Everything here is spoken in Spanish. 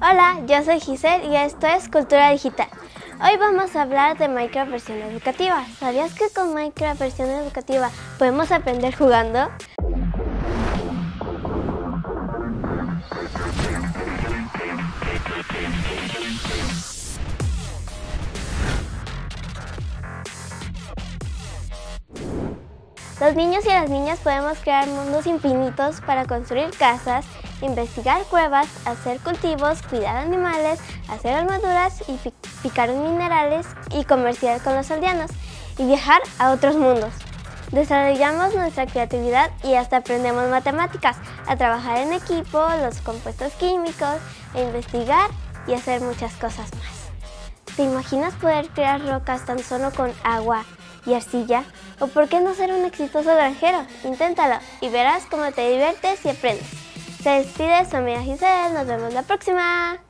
Hola, yo soy Giselle y esto es Cultura Digital. Hoy vamos a hablar de Minecraft versión educativa. ¿Sabías que con Minecraft versión educativa podemos aprender jugando? Los niños y las niñas podemos crear mundos infinitos para construir casas, investigar cuevas, hacer cultivos, cuidar animales, hacer armaduras y picar minerales y comerciar con los aldeanos y viajar a otros mundos. Desarrollamos nuestra creatividad y hasta aprendemos matemáticas, a trabajar en equipo, los compuestos químicos, e investigar y hacer muchas cosas más. ¿Te imaginas poder crear rocas tan solo con agua y arcilla? ¿O por qué no ser un exitoso granjero? Inténtalo y verás cómo te diviertes y aprendes. Se despide su amiga Giselle, nos vemos la próxima.